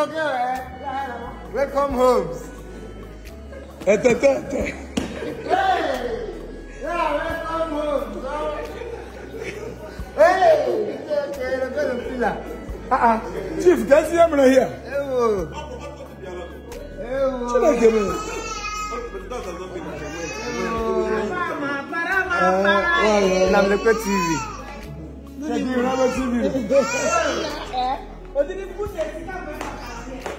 Welcome girl. Welcome home. Ete te te. Hey, yeah, welcome home. So, hey, Chief, okay. I'm gonna feel here? Ah ah, Chief, can you see him right here? Ewo. Ewo. Chineke me. Namlekwe TV. Namlekwe TV òtí ní kúṣe tí káàpẹ́ on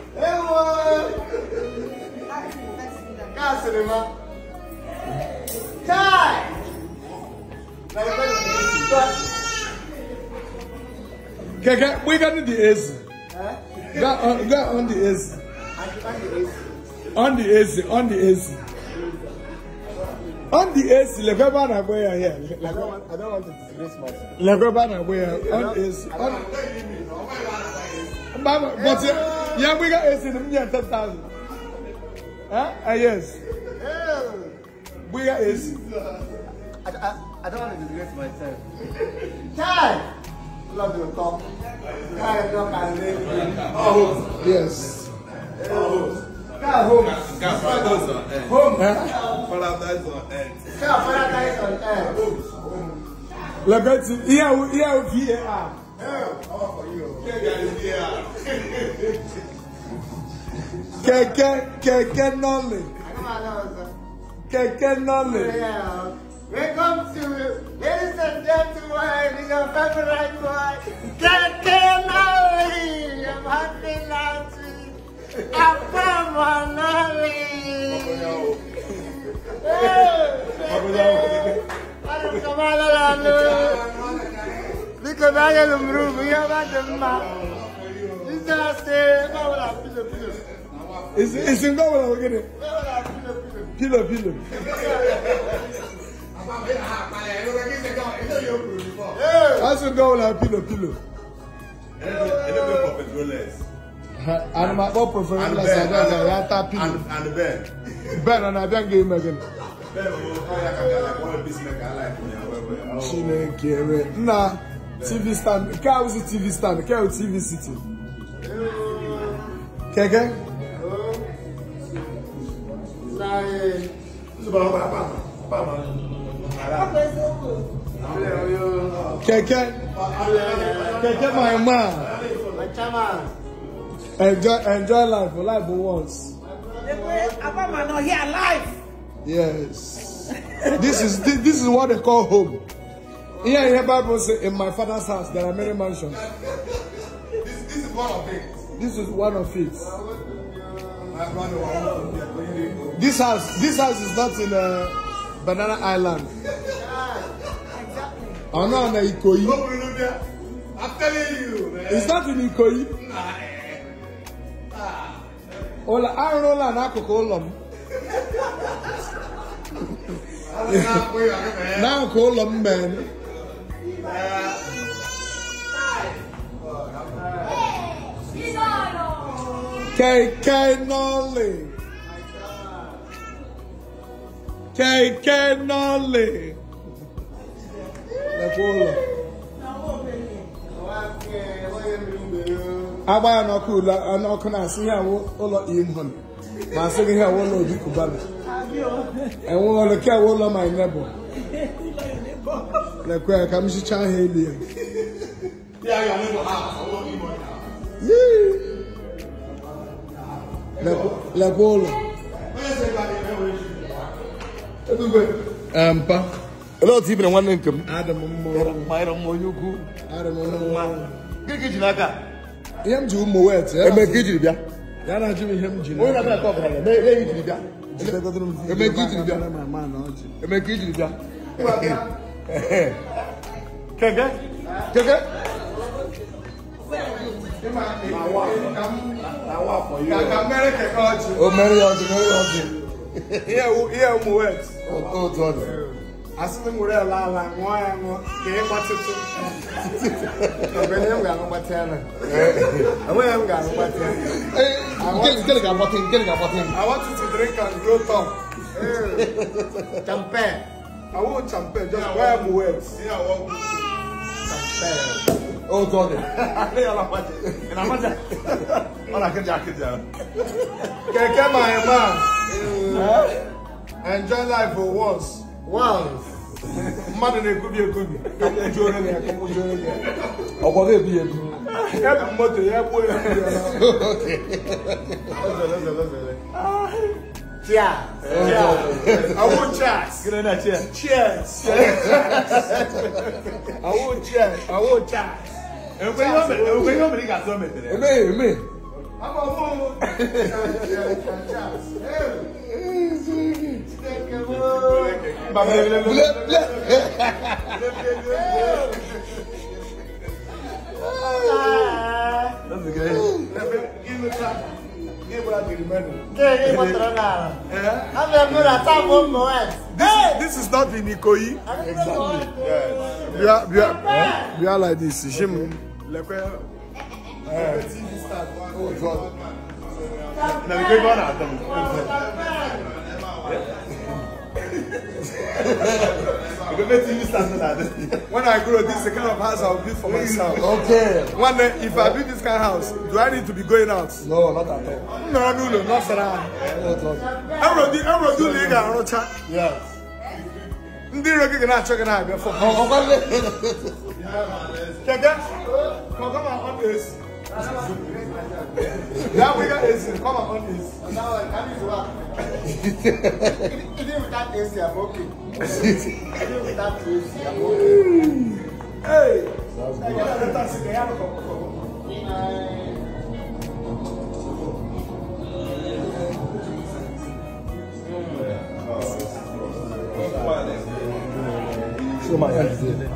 sí ẹ̀. on the ezi on the ezi on the ezi. On the AC, le grandma na boy here. I don't want to disgrace myself. Le grandma na boy here. On AC. On... Mama, but yeah, uh, yeah, we got AC in the ten thousand. Huh? Ah yes. We got AC. I, I, I don't want to disgrace myself. Chai! Love your talk. Chai, not my name. Oh, yes. Oh. God, home. God, paradise on earth. Home. Paradise on earth. God, paradise on earth. Home. Look at you. Here we are. Kẹ̀kẹ́ kẹ̀kẹ́ nọ́ọ̀lì. Kẹ̀kẹ́ nọ́ọ̀lì. Welcome to ladies and gentlemen, it's your favorite one, Kẹ̀kẹ́ nọ́ọ̀lì. I'm happy now to Apama nọ́ọ̀lì. Biko bá yẹ lùmùrù, bí yẹ bá dùn mọ́. ndị asị gbawara pilo pilo isi gbawara gịnị pilo pilo ben like tv stand tv stand tv city Kẹ̀kẹ́. Kẹ̀kẹ́. Kẹ̀kẹ́ my man. My chairman. Enjoy, enjoy life for life but once. Abama no here life. Yes. this is this, this is what they call home. Here in the Bible say in my father's house there are many mansions. This is one of it. This house, this house is not in uh, Banana Island. Yeah, exactly. Oh no, on Ikoyi. No, I'm telling you, man. It's not in Ikoyi. Eh. Ah. Ola, I don't know la na koko olam. Now koko olam man. Yeah. KK Nolly. KK Nolly. Lekwa ụlọ. Agbara n'ọkụ na-asị ihe awụ ụlọ Imhon ma asị gị ihe awụ ụlọ Obi Enwe ụlọ ụlọ my neighbor. Lekwa ya ka m chichaa ha elu ya. lẹkọ ụlọ mpa ele otu ibere nwanne nke m onye ukwu gịnị ka iji n'aka ihe m ji ụmụ wet eme ka ijiri bịa ya na ajụ m ihe m ji n'aka eme ka ijiri bịa eme ka ijiri bịa keke keke kàkà mẹ́rin kẹ̀kọ́ ọ̀jì. o mẹ́rin ọ̀jì mẹ́rin ọ̀jì. iye mu wet. o tó ọ̀dọ̀. asịrị nwere ala ala ṅụọ ya ṅụọ ka ị gbatịtụ ọbụna m ga-anụ gbatị ya na onweghị m ga-anụ gbatị ya gịnị ga-agbatị gịnị ga-agbatị I want you to drink and grow tall eh. champagne I want champagne just wear my words champagne O doamne! Ela face, ela face. Ora cât de cât de. Keke my man. Enjoy life for once. Once. Mmadụ na-ekubi ekubi. Akụjụ ore ya, akụjụ ore ya. Ọkwa ga-ebi ebi. Ya bụ moto ya gbuo ya. Ọzọ, ọzọ, ọzọ. Yeah. Jazz. I want jazz. Good enough, jazz. Cheers. I want jazz. I want jazz. Ẹgbẹ́ yóò mi ní ká sọ mẹ́tẹ̀ rẹ̀. Ẹgbẹ́ yóò mi. A máa fún un. Eh? this, is not the Ikoyi. Exactly. We are, we are, we are like this. Jim. Okay. Eh. Oh, Now, we go on at them. Because let you start like that. When I grow, this is the kind of house I'll build for myself. Okay. One day, if I build this kind of house, do I need to be going out? No, not at all. No, no, no, not around. Everybody, everybody do legal, Rocha. Yes. Ndị iro gị ga na-achọ gị na-abịa fọ. Ọgwale. Keke, kọgọ ma ọ na-esi. that winger is come on on this. And now I can't use work. Even without AC, I'm okay. Even without AC, I'm okay. Hey! Sounds good. I got a taxi. I have a couple. é